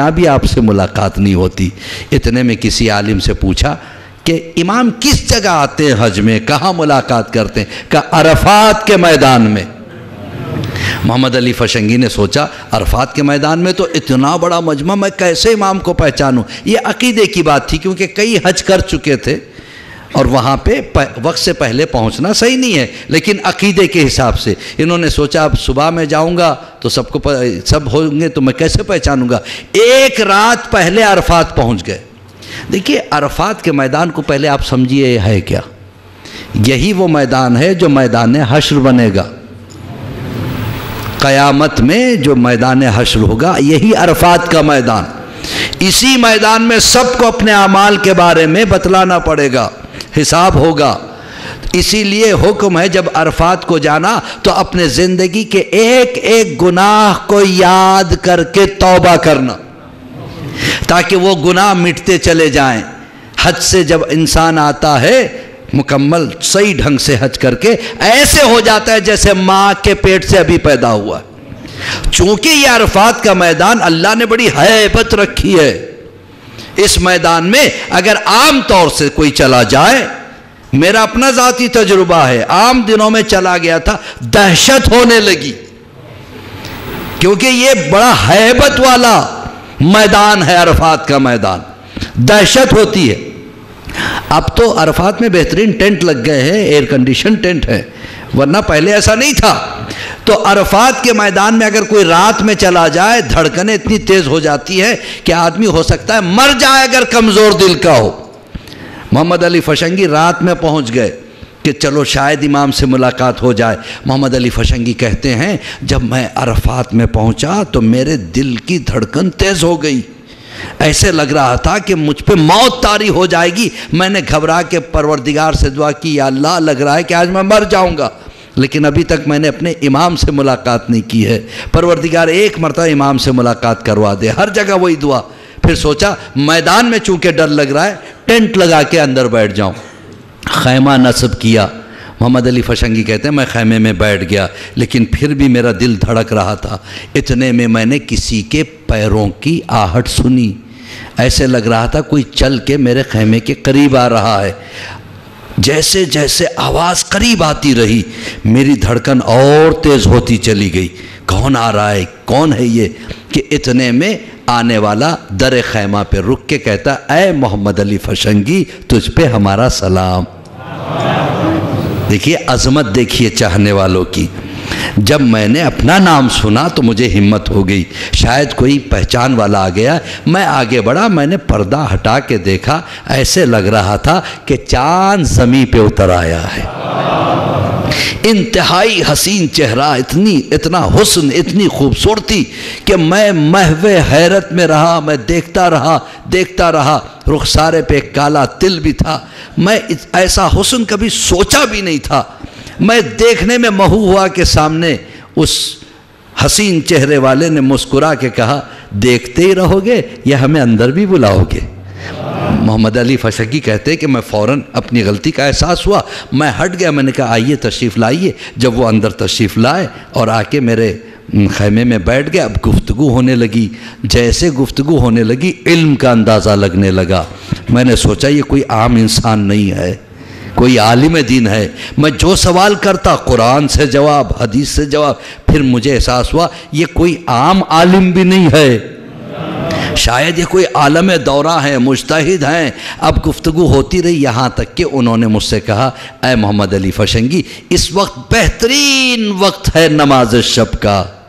यहाँ भी आपसे मुलाकात नहीं होती। इतने में किसी आलिम से पूछा कि इमाम किस जगह आते हैं हज में? कहाँ मुलाकात करते हैं? कहा अरफात के मैदान में? मोहम्मद अली फशंगी ने सोचा, अरफात के मैदान में तो इतना बड़ा मजमा, मैं कैसे इमाम को पहचानूं? ये अकीदे की बात थी, क्योंकि कई हज कर चुके थे। और वहाँ पे वक्त से पहले पहुँचना सही नहीं है, लेकिन अकीदे के हिसाब से। इन्होंने सोचा, अब सुबह में जाऊँगा तो सबको सब होंगे तो मैं कैसे पहचानूँगा? एक रात पहले अरफात पहुँच गए। देखिए, अरफात के मैदान को पहले आप समझिए है क्या? यही वो मैदान है जो मैदान हश्र बनेगा। क़यामत में जो मैदान हश्र होगा, यही अरफात का मैदान। इसी मैदान में सबको अपने अमाल के बारे में बतलाना पड़ेगा। हिसाब होगा। इसीलिए हुक्म है, जब अरफात को जाना तो अपने ज़िंदगी के एक एक गुनाह को याद करके तौबा करना, ताकि वो गुनाह मिटते चले जाएँ। हज से जब इंसान आता है, मुकम्मल सही ढंग से हज करके, ऐसे हो जाता है जैसे माँ के पेट से अभी पैदा हुआ। चूँकि ये अरफात का मैदान अल्लाह ने बड़ी हैबत रखी है। इस मैदान में अगर आम तौर से कोई चला जाए, मेरा अपना ज़ाती तजुर्बा है, आम दिनों में चला गया था, दहशत होने लगी। क्योंकि ये बड़ा हैबत वाला मैदान है, अरफात का मैदान। दहशत होती है। अब तो अरफात में बेहतरीन टेंट लग गए हैं, एयर कंडीशन टेंट है, वरना पहले ऐसा नहीं था। तो अरफात के मैदान में अगर कोई रात में चला जाए, धड़कनें इतनी तेज़ हो जाती है कि आदमी हो सकता है मर जाए अगर कमज़ोर दिल का हो। मोहम्मद अली फशंगी रात में पहुँच गए कि चलो शायद इमाम से मुलाकात हो जाए। मोहम्मद अली फशंगी कहते हैं, जब मैं अरफात में पहुँचा तो मेरे दिल की धड़कन तेज़ हो गई। ऐसे लग रहा था कि मुझ पे मौत तारी हो जाएगी। मैंने घबरा के परवरदिगार से दुआ की, या अल्लाह, लग रहा है कि आज मैं मर जाऊँगा। लेकिन अभी तक मैंने अपने इमाम से मुलाकात नहीं की है। परवरदिगार, एक मरतबा इमाम से मुलाकात करवा दे। हर जगह वही दुआ। फिर सोचा, मैदान में चूँकि डर लग रहा है, टेंट लगा के अंदर बैठ जाऊँ। खैमा नस्ब किया। मोहम्मद अली फशंगी कहते हैं, मैं खैमे में बैठ गया, लेकिन फिर भी मेरा दिल धड़क रहा था। इतने में मैंने किसी के पैरों की आहट सुनी। ऐसे लग रहा था कोई चल के मेरे खैमे के करीब आ रहा है। जैसे जैसे आवाज़ करीब आती रही, मेरी धड़कन और तेज़ होती चली गई। कौन आ रहा है? कौन है ये? कि इतने में आने वाला दर खैमा पे रुक के कहता अय मोहम्मद अली फशंगी, तुझ पे हमारा सलाम। देखिए, अजमत देखिए चाहने वालों की। जब मैंने अपना नाम सुना तो मुझे हिम्मत हो गई। शायद कोई पहचान वाला आ गया। मैं आगे बढ़ा, मैंने पर्दा हटा के देखा। ऐसे लग रहा था कि चाँद जमी पे उतर आया है। इंतहाई हसीन चेहरा, इतनी, इतना हुस्न, इतनी खूबसूरती कि मैं महव हैरत में रहा, मैं देखता रहा देखता रहा। रुखसारे पे काला तिल भी था। मैं ऐसा हुस्न कभी सोचा भी नहीं था। मैं देखने में महू हुआ के सामने उस हसीन चेहरे वाले ने मुस्कुरा के कहा, देखते ही रहोगे या हमें अंदर भी बुलाओगे? मोहम्मद अली फशकी कहते कि मैं फ़ौर अपनी गलती का एहसास हुआ। मैं हट गया, मैंने कहा, आइए, तशरीफ़ लाइए। जब वो अंदर तशरीफ़ लाए और आके मेरे खैमे में बैठ गया अब गुफ्तगु होने लगी। जैसे गुफ्तगु होने लगी, इल्म का अंदाज़ा लगने लगा। मैंने सोचा, ये कोई आम इंसान नहीं है। कोई आलिम दिन है, मैं जो सवाल करता, कुरान से जवाब, हदीस से जवाब, फिर मुझे एहसास हुआ, ये कोई आम आलिम भी नहीं है। शायद ये कोई आलम दौरा है मुश्तद हैं। अब गुफ्तु होती रही, यहाँ तक कि उन्होंने मुझसे कहा ए मोहम्मद अली फशंगी, इस वक्त बेहतरीन वक्त है नमाज़ शब का।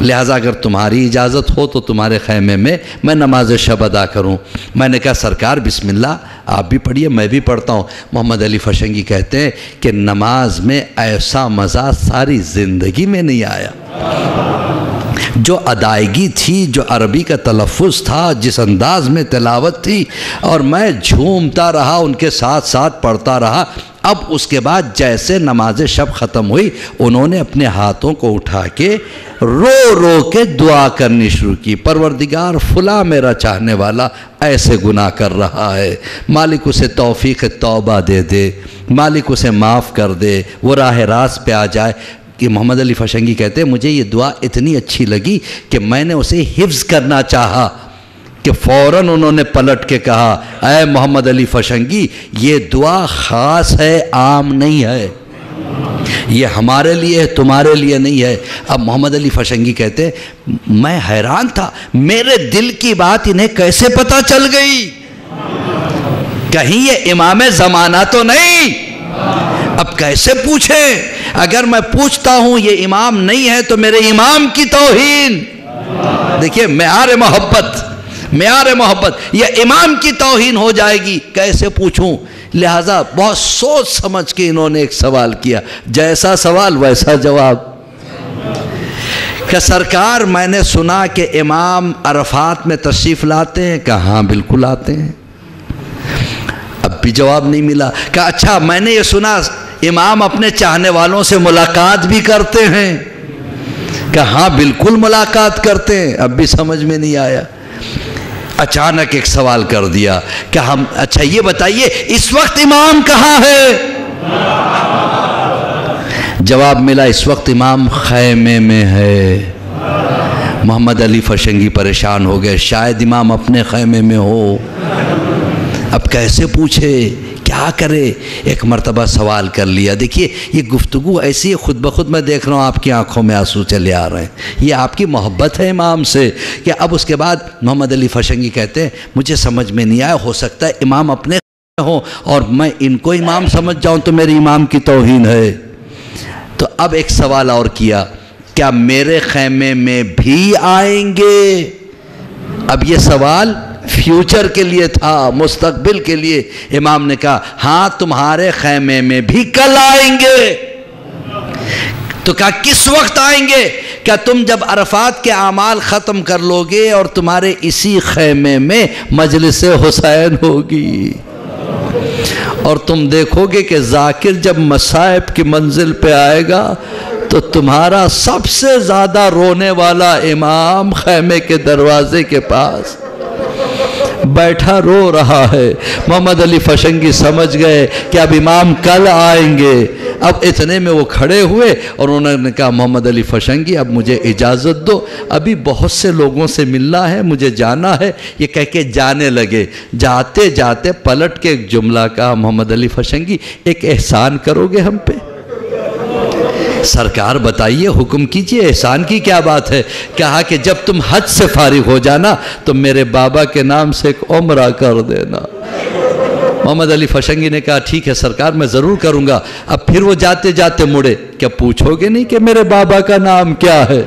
लिहाजा अगर तुम्हारी इजाज़त हो तो तुम्हारे खैमे में मैं नमाज़ शब अदा करूँ। मैंने कहा, सरकार, बिस्मिल्लाह, आप भी पढ़िए, मैं भी पढ़ता हूँ। मोहम्मद अली फशंगी कहते हैं कि नमाज़ में ऐसा मज़ा सारी ज़िंदगी में नहीं आया। जो अदायगी थी, जो अरबी का तलफ़ था, जिस अंदाज में तलावत थी, और मैं झूमता रहा, उनके साथ साथ पढ़ता रहा अब उसके बाद जैसे नमाज़ शब ख़त्म हुई, उन्होंने अपने हाथों को उठा के रो रो के दुआ करनी शुरू की। परवरदिगार, फुला मेरा चाहने वाला ऐसे गुनाह कर रहा है। मालिक उसे तौफीक, तौबा दे दे। मालिक उसे माफ़ कर दे। वो राह रास पे आ जाए। कि मोहम्मद अली फशंगी कहते हैं, मुझे ये दुआ इतनी अच्छी लगी कि मैंने उसे हिफ्ज़ करना चाहा। कि फ़ौर उन्होंने पलट के कहा अय मोहम्मद अली फशंगी, ये दुआ ख़ास है, आम नहीं है। ये हमारे लिए है, तुम्हारे लिए नहीं है। अब मोहम्मद अली फशंगी कहते मैं हैरान था, मेरे दिल की बात इन्हें कैसे पता चल गई? कहीं ये इमाम ज़माना तो नहीं? अब कैसे पूछे? अगर मैं पूछता हूँ, ये इमाम नहीं है तो मेरे इमाम की तोहीन। देखिए म्यार मोहब्बत म्यार मोहब्बत, या इमाम की तोहीन हो जाएगी, कैसे पूछूँ? लिहाजा बहुत सोच समझ के इन्होंने एक सवाल किया। जैसा सवाल, वैसा जवाब। क्या सरकार, मैंने सुना कि इमाम अरफात में तशरीफ़ लाते हैं? कहा हाँ बिल्कुल आते हैं। अब भी जवाब नहीं मिला। क्या अच्छा मैंने ये सुना, इमाम अपने चाहने वालों से मुलाकात भी करते हैं। क्या हाँ बिल्कुल मुलाकात करते हैं। अब भी समझ में नहीं आया। अचानक एक सवाल कर दिया, क्या हम अच्छा ये बताइए, इस वक्त इमाम कहाँ है? जवाब मिला, इस वक्त इमाम खैमे में है। मोहम्मद अली फशंगी परेशान हो गए, शायद इमाम अपने खैमे में हो। अब कैसे पूछे? क्या करे? एक मरतबा सवाल कर लिया। देखिए, ये गुफ्तु ऐसी है, ख़ुद ब खुद मैं देख रहा हूँ, आपकी आँखों में आँसू चले आ रहे हैं। ये आपकी मोहब्बत है इमाम से। कि अब उसके बाद मोहम्मद अली फशंगी कहते हैं, मुझे समझ में नहीं आया, हो सकता है इमाम अपने हो और मैं इनको इमाम समझ जाऊँ तो मेरे इमाम की तोहन है। तो अब एक सवाल और किया, क्या मेरे खेमे में भी आएँगे? अब ये सवाल फ्यूचर के लिए था, मुस्तकबिल के लिए। इमाम ने कहा हाँ तुम्हारे खैमे में भी कल आएँगे। तो कहा, किस वक्त आएँगे? क्या तुम जब अरफात के अमाल ख़त्म कर लोगे और तुम्हारे इसी खैमे में मजलिस हुसैन होगी। और तुम देखोगे कि जाकिर जब मसाइब की मंजिल पे आएगा तो तुम्हारा सबसे ज़्यादा रोने वाला इमाम खैमे के दरवाजे के पास बैठा रो रहा है। मोहम्मद अली फशंगी समझ गए कि अब इमाम कल आएँगे। अब इतने में वो खड़े हुए और उन्होंने कहा, मोहम्मद अली फशंगी, अब मुझे इजाज़त दो। अभी बहुत से लोगों से मिलना है, मुझे जाना है। ये कह के जाने लगे। जाते जाते पलट के एक जुमला कहा, मोहम्मद अली फशंगी, एक एहसान करोगे हम पे? सरकार, बताइए, हुक्म कीजिए, एहसान की क्या बात है? कहा कि जब तुम हज से फारिग हो जाना तो मेरे बाबा के नाम से एक उम्र कर देना। मोहम्मद अली फशंगी ने कहा, ठीक है, सरकार, मैं ज़रूर करूँगा। अब फिर वो जाते जाते मुड़े। क्या पूछोगे नहीं कि मेरे बाबा का नाम क्या है?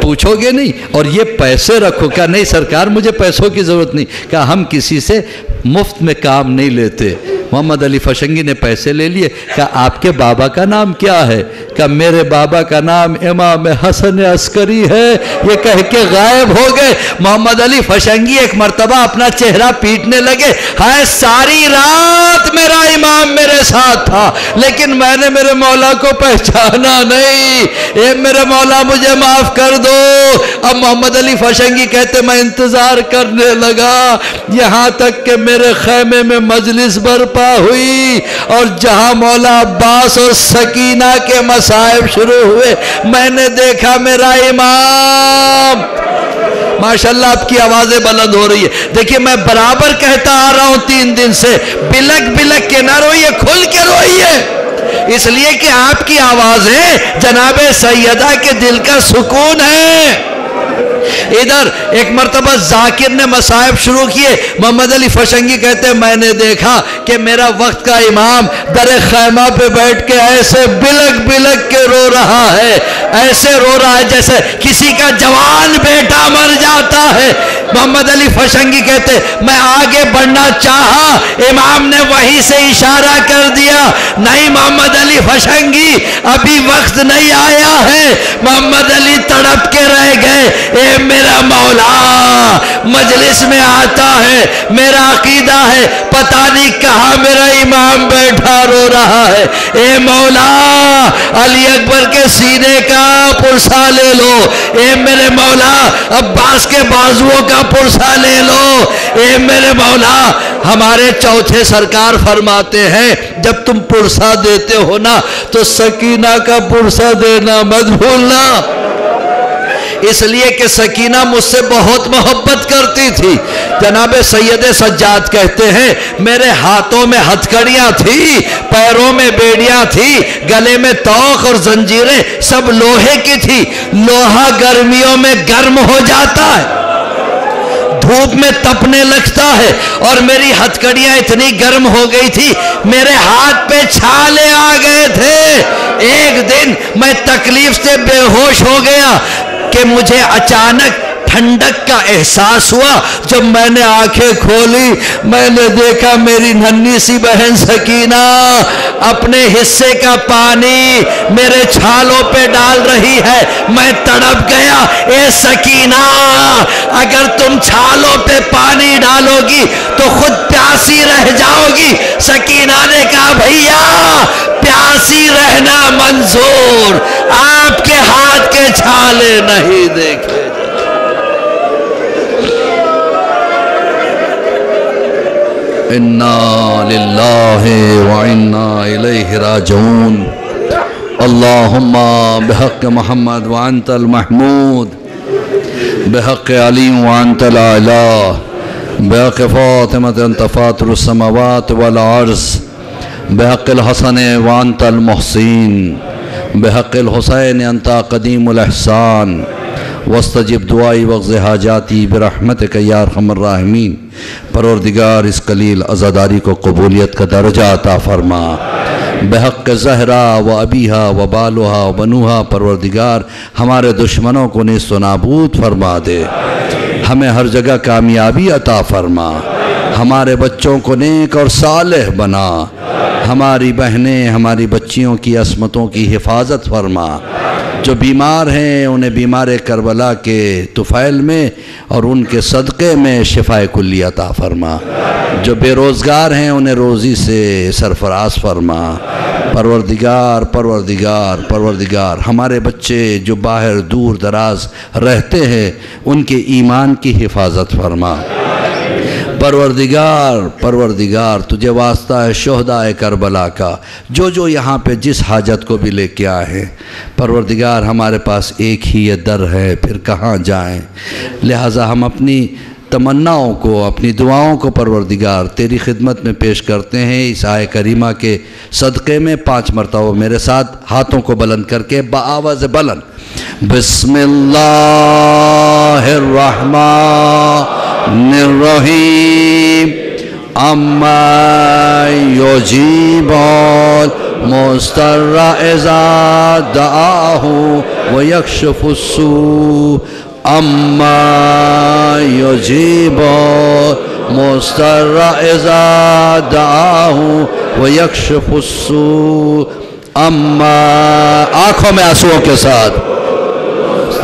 पूछोगे नहीं? और ये पैसे रखो। क्या नहीं, सरकार, मुझे पैसों की ज़रूरत नहीं। क्या हम किसी से मुफ़्त में काम नहीं लेते। मोहम्मद अली फशंगी ने पैसे ले लिए क्या आपके बाबा का नाम क्या है? क्या मेरे बाबा का नाम इमाम हसन अस्करी है। ये कह के गायब हो गए। मोहम्मद अली फशंगी एक मरतबा अपना चेहरा पीटने लगे। हाय, सारी रात मेरा इमाम मेरे साथ था, लेकिन मैंने मेरे मौला को पहचाना नहीं। ए, मेरे मौला, मुझे माफ़ कर दो। अब मोहम्मद अली फशंगी कहते, मैं इंतज़ार करने लगा। यहाँ तक कि मेरे खेमे में मजलिस बरपा हुई और जहाँ मौला अब्बास और सकीना के मसाइब शुरू हुए, मैंने देखा मेरा इमाम। माशाल्लाह, आपकी आवाज़ें बुलंद हो रही है। देखिए, मैं बराबर कहता आ रहा हूँ तीन दिन से, बिलक बिलक के ना रोइए, खुल के रोइए। इसलिए कि आपकी आवाज़ें जनाबे सैयदा के दिल का सुकून है। इधर एक मरतबा जाकिर ने मसायब शुरू किए। मोहम्मद अली फशंगी कहते मैंने देखा कि मेरा वक्त का इमाम दर खैमा पे बैठ के ऐसे बिलक बिलक के रो रहा है। ऐसे रो रहा है जैसे किसी का जवान बेटा मर जाता है। मोहम्मद अली फशंगी कहते मैं आगे बढ़ना चाहा, इमाम ने वहीं से इशारा कर दिया। नहीं मोहम्मद अली फशंगी, अभी वक्त नहीं आया है। मोहम्मद अली तड़प के रह गए। ए मेरा मौला, मजलिस में आता है, मेरा अकीदा है, पता नहीं कहा मेरा इमाम बैठा रो रहा है। ए मौला, अली अकबर के सीने का पुरसा ले लो। ए मेरे मौला, अब्बास के बाजुओं का पुरसा ले लो। ए मेरे मौला, हमारे चौथे सरकार फरमाते हैं, जब तुम पुरसा देते हो ना तो सकीना का पुरसा देना मत भूलना। इसलिए कि सकीना मुझसे बहुत मोहब्बत करती थी। जनाब सैयद सज्जाद कहते हैं, मेरे हाथों में हथकड़ियाँ थी, पैरों में बेड़ियाँ थी, गले में तोख और जंजीरें सब लोहे की थी। लोहा गर्मियों में गर्म हो जाता है। धूप में तपने लगता है और मेरी हथकड़ियाँ इतनी गर्म हो गई थी, मेरे हाथ पे छाले आ गए थे। एक दिन मैं तकलीफ़ से बेहोश हो गया कि मुझे अचानक ठंडक का एहसास हुआ। जब मैंने आँखें खोली, मैंने देखा मेरी नन्ही सी बहन सकीना अपने हिस्से का पानी मेरे छालों पे डाल रही है। मैं तड़प गया, ए सकीना, अगर तुम छालों पे पानी डालोगी तो खुद प्यासी रह जाओगी। सकीना ने कहा, भैया प्यासी रहना मंजूर। आपके हाथ के छाले नहीं देखे इन्ना राजिऊन। अल्लाहुम्मा बिहक मोहम्मद व अंतल महमूद। बिहक अली व अंतल आला। बिहक फातिमत अंतफातुलसमावात वल अर्ज़ बहक़ल हसन वानतल मोहसिन, बहक़ल हुसैन अंता कदीमसान वस्तजिब दुआई वक़ हाजाती बरहमत यार हमराहमीन परवरदिगार इस कलील अज़ादारी को कबूलियत का दर्जा अता फरमा। बहक जहरा व अबीहा व बालुहा बनूहा, परवरदिगार, हमारे दुश्मनों को निस्त नाबूद फरमा दे। हमें हर जगह कामयाबी अता फरमा। हमारे बच्चों को नेक और सालह बना। हमारी बहनें, हमारी बच्चियों की असमतों की हिफाजत फरमा। जो बीमार हैं, उन्हें बीमार करबला के तुफ़ैल में और उनके सदक़े में शिफा कुल्ली अता फरमा। जो बेरोज़गार हैं, उन्हें रोज़ी से सरफराज फरमा। परवरदिगार परवरदिगार परवरदिगार, हमारे बच्चे जो बाहर दूर दराज रहते हैं, उनके ईमान की हिफाजत फरमा। परवरदिगार परवरदिगार, तुझे वास्ता है शहदाए करबला का। जो जो यहाँ पे जिस हाजत को भी लेके आए हैं, परवरदिगार, हमारे पास एक ही ये दर है, फिर कहाँ जाएँ? लिहाजा हम अपनी तमन्नाओं को, अपनी दुआओं को परवरदिगार, तेरी खिदमत में पेश करते हैं। इस आय करीमा के सदक़े में पाँच मरतबा मेरे साथ हाथों को बुलंद करके बाआवाज़ बुलंद। निर्रहीम अम्मा जीवन मोस्तर एजादाह यक्षफुसु अम्मा जीवन मोस्तर एजादाह यक्षफुसु अम्मा आँखों में आंसुओं के साथ।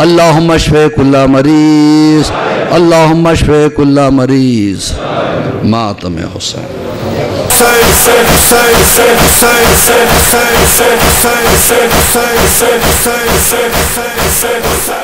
अल्लाह मशफ़कुल्ला मरीज़ अल्लाह मशफ़कुल्ला मरीज़ मातम Hussain say, say, say, say, say, say, say, say, say, say, say, say, say, say, say.